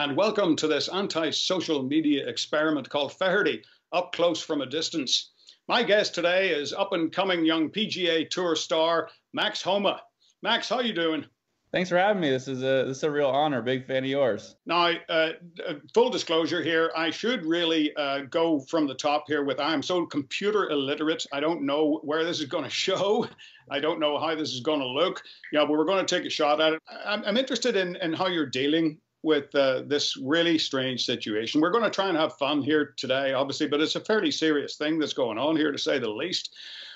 And welcome to this anti social media experiment called Feherty Up Close from a Distance. My guest today is up and coming young PGA Tour star Max Homa. Max, how you doing? Thanks for having me. This is a this is a real honor. Big fan of yours. Now, uh, uh, full disclosure here, I should really uh, go from the top here with I am so computer illiterate. I don't know where this is going to show. I don't know how this is going to look. Yeah, but we're going to take a shot at it. I'm, I'm interested in, in how you're dealing with uh, this really strange situation. We're going to try and have fun here today, obviously, but it's a fairly serious thing that's going on here, to say the least.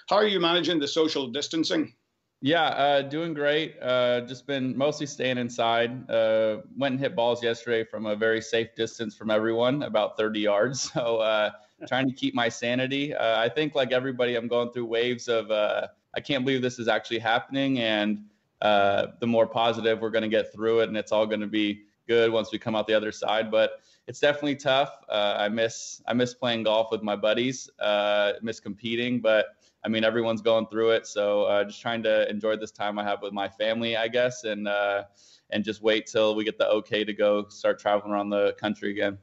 How are you managing the social distancing? Yeah, uh, doing great. Uh, just been mostly staying inside. Uh, went and hit balls yesterday from a very safe distance from everyone, about 30 yards. So uh, trying to keep my sanity. Uh, I think, like everybody, I'm going through waves of uh, I can't believe this is actually happening, and the more positive we're going to get through it, and it's all going to be good once we come out the other side. But it's definitely tough. Uh, I miss I miss playing golf with my buddies. Uh, miss competing, but I mean everyone's going through it. So uh, just trying to enjoy this time I have with my family, I guess, and uh, and just wait till we get the okay to go start traveling around the country again.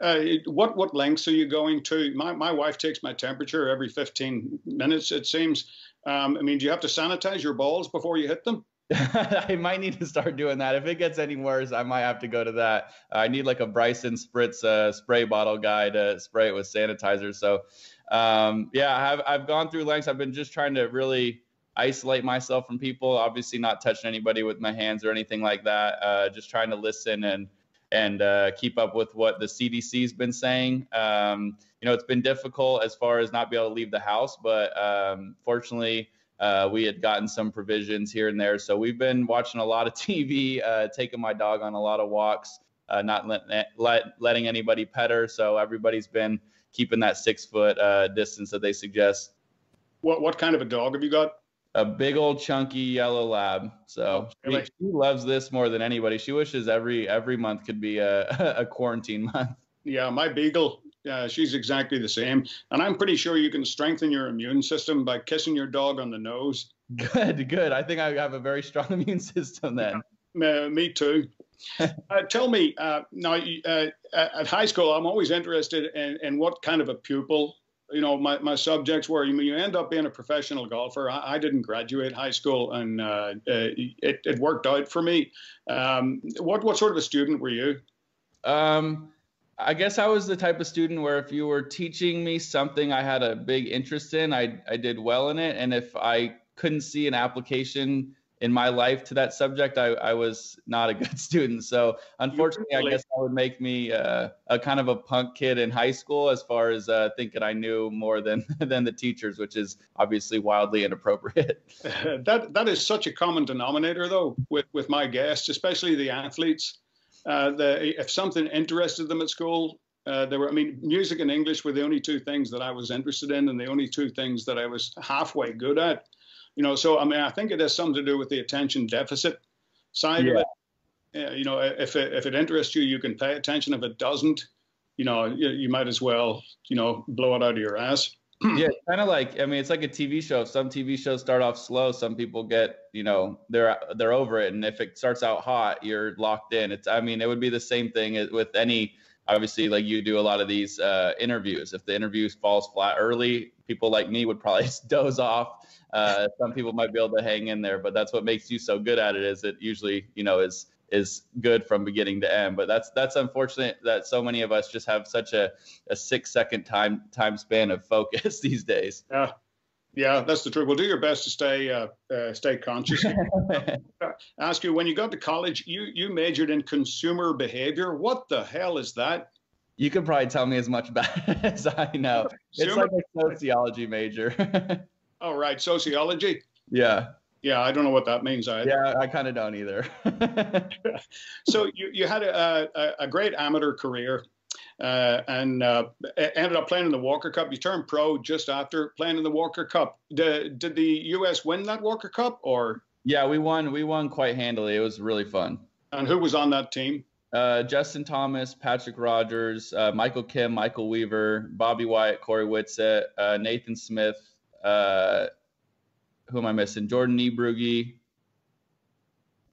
Uh, what what lengths are you going to? My my wife takes my temperature every 15 minutes. It seems. Um, I mean, do you have to sanitize your balls before you hit them? I might need to start doing that. If it gets any worse, I might have to go to that. I need like a Bryson Spritz uh, spray bottle guy to spray it with sanitizer. So, um, yeah, I've, I've gone through lengths. I've been just trying to really isolate myself from people. Obviously, not touching anybody with my hands or anything like that. Uh, just trying to listen and and uh, keep up with what the CDC's been saying. Um, you know, it's been difficult as far as not be able to leave the house, but um, fortunately uh, we had gotten some provisions here and there. So we've been watching a lot of TV, uh, taking my dog on a lot of walks, uh, not let, let, letting anybody pet her. So everybody's been keeping that six foot uh, distance that they suggest. What what kind of a dog have you got? A big old chunky yellow lab. So really? she, she loves this more than anybody. She wishes every every month could be a, a quarantine month. Yeah, my beagle yeah, she's exactly the same. And I'm pretty sure you can strengthen your immune system by kissing your dog on the nose. Good, good. I think I have a very strong immune system then. Yeah, me too. uh, tell me, uh, now uh, at high school, I'm always interested in, in what kind of a pupil you know, my, my subjects were you, you end up being a professional golfer. I, I didn't graduate high school, and uh, uh, it, it worked out for me. Um, what what sort of a student were you? Um, I guess I was the type of student where if you were teaching me something I had a big interest in, I, I did well in it. And if I couldn't see an application in my life to that subject, I, I was not a good student. So unfortunately, I guess that would make me uh, a kind of a punk kid in high school as far as uh, thinking I knew more than than the teachers, which is obviously wildly inappropriate. that that is such a common denominator, though, with with my guests, especially the athletes uh, the, if something interested them at school, uh, there were, I mean, music and English were the only two things that I was interested in, and the only two things that I was halfway good at. You know, so I mean, I think it has something to do with the attention deficit side yeah. of it. Uh, you know, if it, if it interests you, you can pay attention. If it doesn't, you know, you, you might as well, you know, blow it out of your ass yeah, kind of like I mean, it's like a TV show. Some TV shows start off slow. Some people get, you know, they're they're over it, and if it starts out hot, you're locked in. It's I mean, it would be the same thing with any. Obviously, like you do a lot of these uh, interviews. If the interview falls flat early, people like me would probably doze off. Uh, some people might be able to hang in there, but that's what makes you so good at it. Is it usually, you know, is is good from beginning to end. But that's that's unfortunate that so many of us just have such a, a six second time time span of focus these days. Yeah. Yeah, that's the truth. Well, do your best to stay uh, uh, stay conscious. Ask you when you got to college, you you majored in consumer behavior. What the hell is that? You could probably tell me as much about it as I know. It's like a sociology major. oh, right, sociology. Yeah. Yeah, I don't know what that means either. Yeah, I kind of don't either. so you, you had a, a, a great amateur career uh, and uh, ended up playing in the Walker Cup. You turned pro just after playing in the Walker Cup. Did, did the U.S. win that Walker Cup or? Yeah, we won. We won quite handily. It was really fun. And who was on that team? Uh, Justin Thomas, Patrick Rodgers, uh, Michael Kim, Michael Weaver, Bobby Wyatt, Corey Whitsett, uh, Nathan Smith, uh, who am I missing? Jordan Niebrugge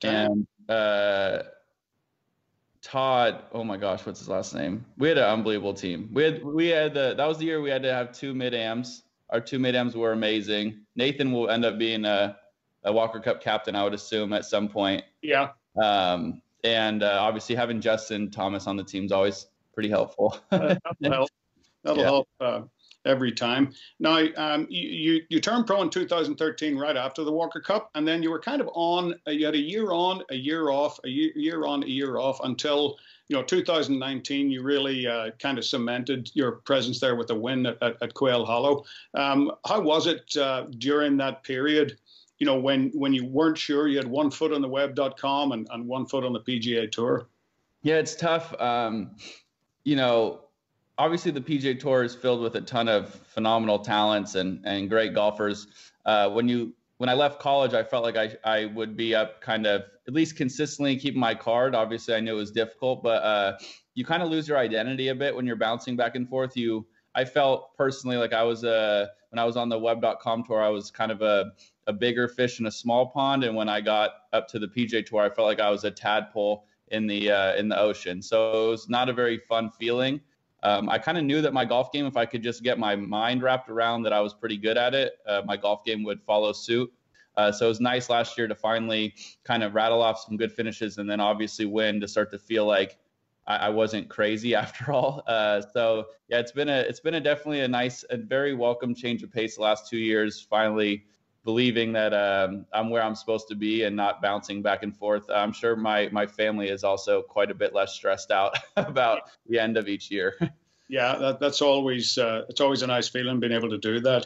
and uh, Todd. Oh my gosh, what's his last name? We had an unbelievable team. We had we had the that was the year we had to have two mid ams. Our two mid ams were amazing. Nathan will end up being a, a Walker Cup captain, I would assume, at some point. Yeah. Um, and uh, obviously having Justin Thomas on the team is always pretty helpful. that'll help. That'll yeah. help uh, every time. Now, um, you, you turned pro in 2013, right after the Walker Cup, and then you were kind of on. Uh, you had a year on, a year off, a year, year on, a year off until you know 2019. You really uh, kind of cemented your presence there with a win at, at, at Quail Hollow. Um, how was it uh, during that period? You know, when when you weren't sure, you had one foot on the web.com and, and one foot on the PGA Tour. Yeah, it's tough. Um, you know, obviously the PGA Tour is filled with a ton of phenomenal talents and and great golfers. Uh, when you when I left college, I felt like I I would be up kind of at least consistently keeping my card. Obviously, I knew it was difficult, but uh, you kind of lose your identity a bit when you're bouncing back and forth. You I felt personally like I was a uh, when I was on the web.com tour, I was kind of a a bigger fish in a small pond, and when I got up to the PGA Tour, I felt like I was a tadpole in the uh, in the ocean. So it was not a very fun feeling um, I kind of knew that my golf game, if I could just get my mind wrapped around that I was pretty good at it, uh, my golf game would follow suit. Uh, so it was nice last year to finally kind of rattle off some good finishes and then obviously win to start to feel like I, I wasn't crazy after all. Uh, so yeah, it's been a it's been a definitely a nice and very welcome change of pace the last two years. Finally believing that um, I'm where I'm supposed to be and not bouncing back and forth. I'm sure my my family is also quite a bit less stressed out about the end of each year. yeah, that, that's always uh, it's always a nice feeling being able to do that.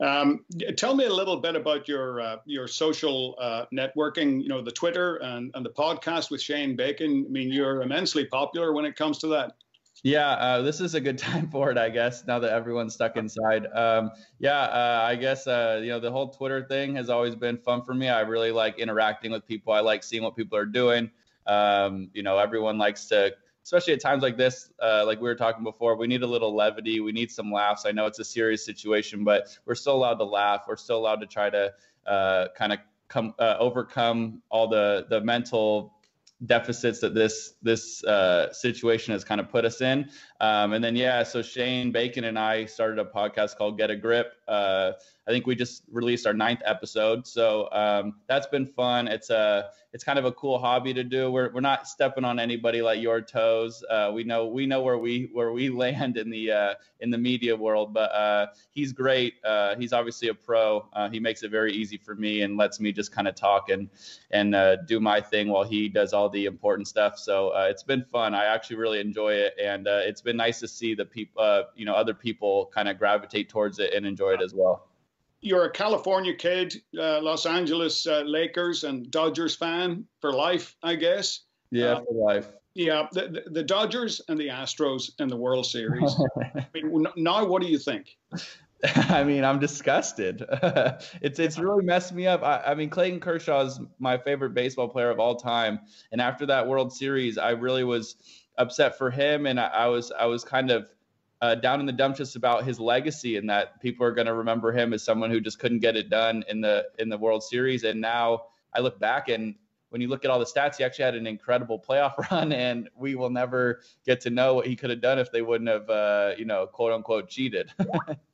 Um, tell me a little bit about your uh, your social uh, networking. You know, the Twitter and, and the podcast with Shane Bacon. I mean, you're immensely popular when it comes to that. Yeah, uh, this is a good time for it, I guess. Now that everyone's stuck inside. Um, yeah, uh, I guess uh, you know the whole Twitter thing has always been fun for me. I really like interacting with people. I like seeing what people are doing. Um, you know, everyone likes to, especially at times like this, uh, like we were talking before. We need a little levity. We need some laughs. I know it's a serious situation, but we're still allowed to laugh. We're still allowed to try to uh, kind of come uh, overcome all the the mental deficits that this this uh, situation has kind of put us in. Um, and then yeah, so Shane Bacon and I started a podcast called Get a Grip. Uh, I think we just released our ninth episode, so um, that's been fun. It's a it's kind of a cool hobby to do. We're we're not stepping on anybody like your toes. Uh, we know we know where we where we land in the uh, in the media world, but uh, he's great. Uh, he's obviously a pro. Uh, he makes it very easy for me and lets me just kind of talk and and uh, do my thing while he does all the important stuff. So it's been fun. I actually really enjoy it, and it's been nice to see the people, you know, other people kind of gravitate towards it and enjoy it as well you're a California kid, uh, Los Angeles uh, Lakers and Dodgers fan for life, I guess. Yeah, uh, for life. Yeah, the, the, Dodgers and the Astros in the World Series. I mean, now, what do you think? I mean, I'm disgusted. it's it's really messed me up. I, I, mean, Clayton Kershaw is my favorite baseball player of all time, and after that World Series, I really was upset for him, and I, I was I was kind of uh, down in the dumps just about his legacy and that people are going to remember him as someone who just couldn't get it done in the in the World Series. And now I look back and when you look at all the stats, he actually had an incredible playoff run, and we will never get to know what he could have done if they wouldn't have, uh, you know, quote unquote, cheated.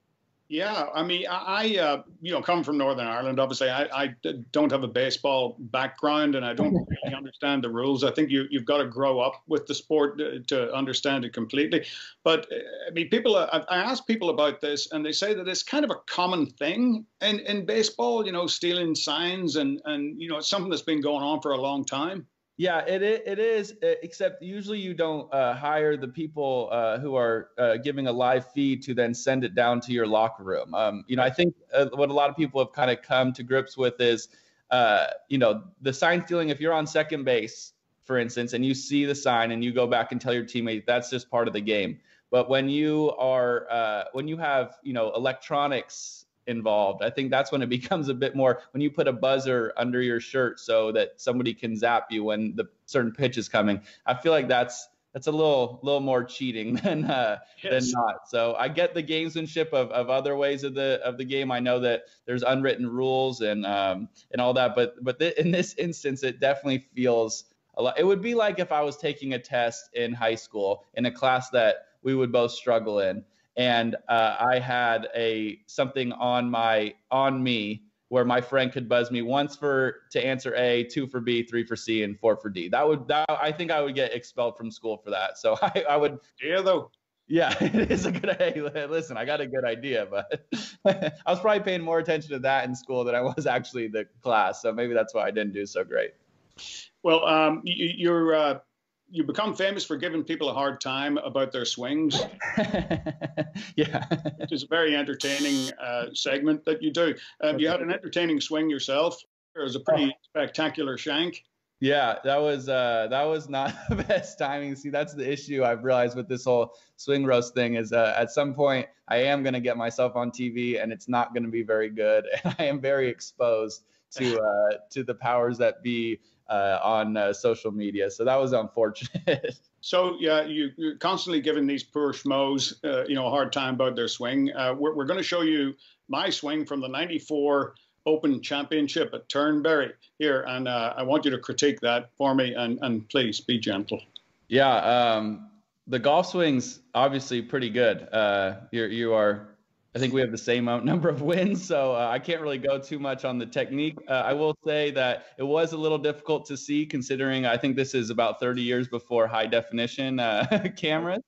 Yeah, I mean, I, uh, you know, come from Northern Ireland. Obviously, I, I don't have a baseball background, and I don't really understand the rules. I think you you've got to grow up with the sport to, to understand it completely. But uh, I mean, people, I, I ask people about this, and they say that it's kind of a common thing in in baseball. You know, stealing signs, and and you know, it's something that's been going on for a long time. Yeah, it it is. Except usually you don't uh, hire the people uh, who are uh, giving a live feed to then send it down to your locker room. Um, you know, I think uh, what a lot of people have kind of come to grips with is, uh, you know, the sign stealing. If you're on second base, for instance, and you see the sign and you go back and tell your teammate that's just part of the game. But when you are uh, when you have you know electronics involved. I think that's when it becomes a bit more when you put a buzzer under your shirt so that somebody can zap you when the certain pitch is coming. I feel like that's that's a little little more cheating than uh, yes. than not. So I get the gamesmanship of, of other ways of the of the game. I know that there's unwritten rules and um, and all that, but but th- in this instance, it definitely feels a lot. It would be like if I was taking a test in high school in a class that we would both struggle in, and uh, I had a something on my on me where my friend could buzz me once for to answer A, two for B, three for C, and four for D. That would that I think I would get expelled from school for that. So I, I would. Yeah, though. Yeah, it is a good. idea. listen, I got a good idea, but I was probably paying more attention to that in school than I was actually the class. So maybe that's why I didn't do so great. Well, um, you, you're uh, you become famous for giving people a hard time about their swings. yeah, which is a very entertaining uh, segment that you do. Um, you had an entertaining swing yourself. It was a pretty oh. spectacular shank. Yeah, that was uh, that was not the best timing. See, that's the issue I've realized with this whole swing roast thing is uh, at some point I am going to get myself on TV and it's not going to be very good, and I am very exposed to uh, to the powers that be uh, on uh, social media. So that was unfortunate. so yeah, you, are constantly giving these poor schmoes, uh, you know, a hard time about their swing. Uh, we're, we're going to show you my swing from the '94 Open Championship at Turnberry here, and uh, I want you to critique that for me, and and please be gentle. Yeah, um, the golf swing's obviously pretty good. Uh, you you are I think we have the same number of wins, so uh, I can't really go too much on the technique. Uh, I will say that it was a little difficult to see, considering I think this is about 30 years before high definition uh, cameras.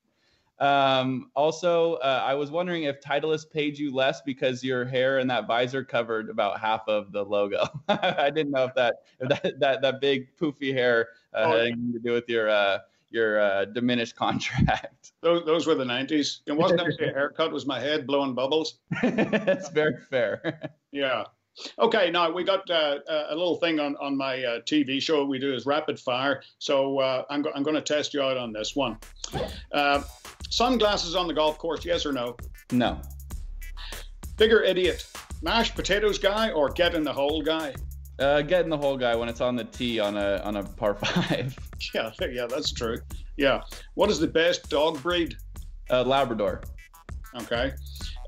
Um, also, uh, I was wondering if Titleist paid you less because your hair and that visor covered about half of the logo. I didn't know if that if that, that that big poofy hair uh, oh, had anything to do with your uh, your uh, diminished contract. Those, those were the 90s. It wasn't actually a haircut, was my head blowing bubbles. That's very fair. yeah. Okay, now we got uh, a little thing on, on my uh, TV show we do is rapid fire. So uh, I'm, go- I'm going to test you out on this one. Uh, sunglasses on the golf course, yes or no? No. Bigger idiot, mashed potatoes guy or get in the hole guy? Uh, getting the hole guy when it's on the tee on a on a par five. Yeah, yeah, that's true. Yeah. What is the best dog breed? Uh, Labrador. Okay.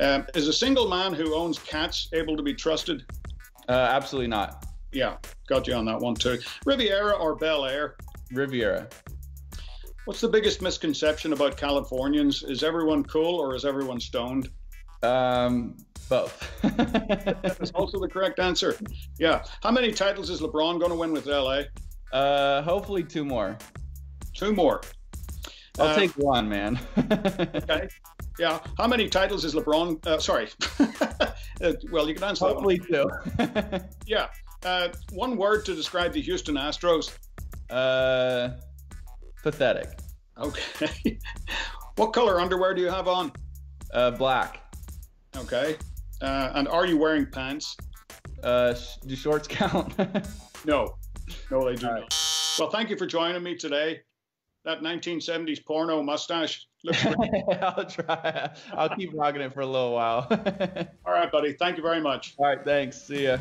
Um, is a single man who owns cats able to be trusted? Uh, absolutely not. Yeah, got you on that one too. Riviera or Bel Air? Riviera. What's the biggest misconception about Californians? Is everyone cool or is everyone stoned? Um, both. That's also the correct answer. Yeah. How many titles is LeBron going to win with LA? Uh, hopefully two more. Two more. I'll uh, take one, man. okay. Yeah. How many titles is LeBron? Uh, sorry. Uh, well, you can answer hopefully two. yeah. Uh, one word to describe the Houston Astros. Uh, pathetic. Okay. what color underwear do you have on? Uh, black. Okay. Uh, and are you wearing pants? Uh, do shorts count? no, no, they do not. Right. Well, thank you for joining me today. That 1970s porno mustache looks. I'll try. I'll keep rocking it for a little while. All right, buddy. Thank you very much. All right. Thanks. See ya.